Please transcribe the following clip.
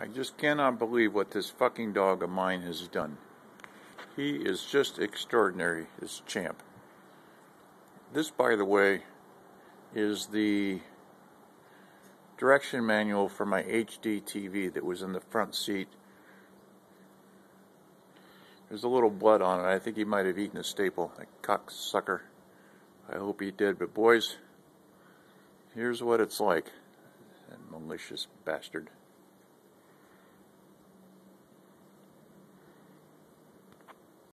I just cannot believe what this fucking dog of mine has done. He is just extraordinary, this champ. This, by the way, is the direction manual for my HD TV that was in the front seat. There's a little blood on it. I think he might have eaten a staple, a cocksucker. I hope he did. But boys, here's what it's like. That malicious bastard.